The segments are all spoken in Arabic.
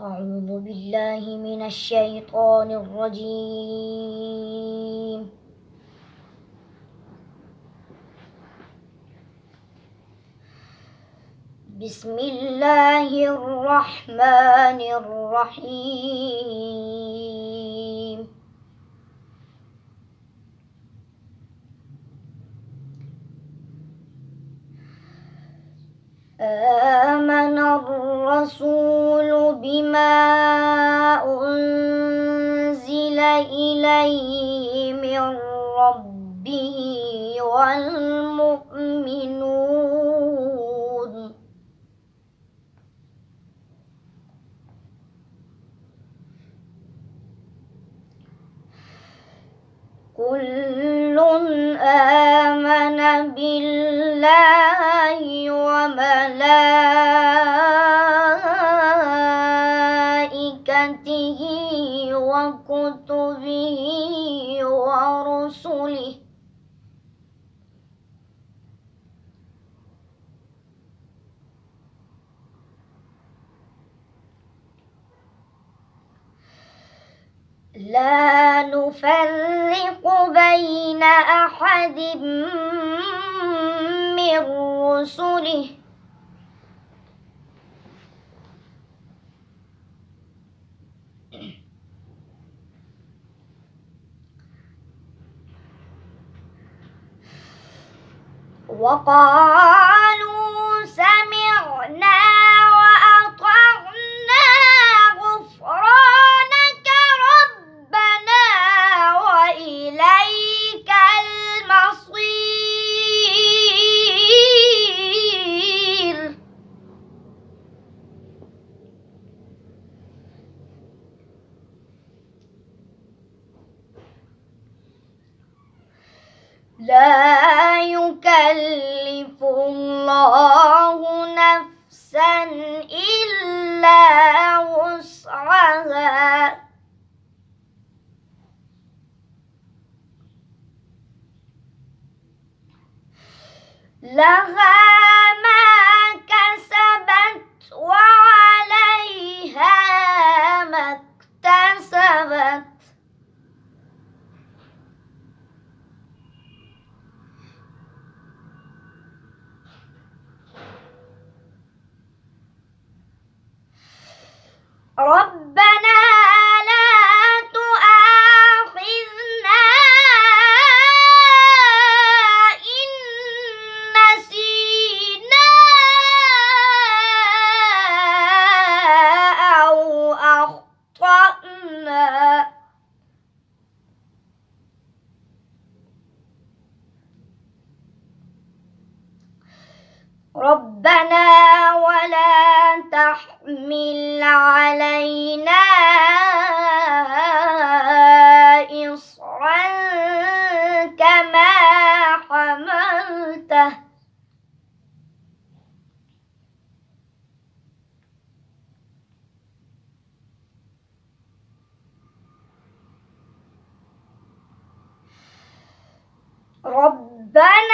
أعوذ بالله من الشيطان الرجيم. بسم الله الرحمن الرحيم. آمن الرسول أنزل إليه من ربه والمؤمنون. كل لا نفرق بين أحد من رسله. وقالوا لا يكلف الله نفسا إلا وسعها. لها أخطأنا ربنا ولا تحمل ربنا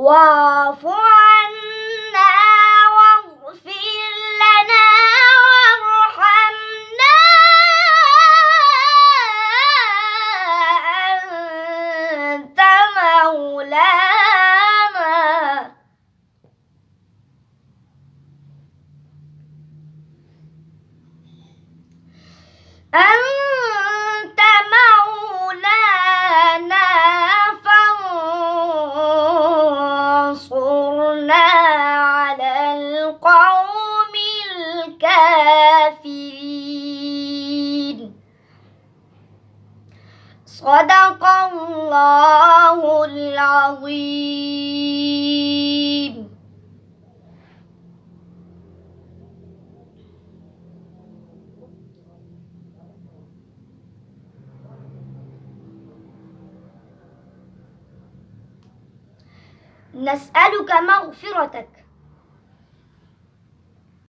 واعف الله العظيم. نسألك مغفرتك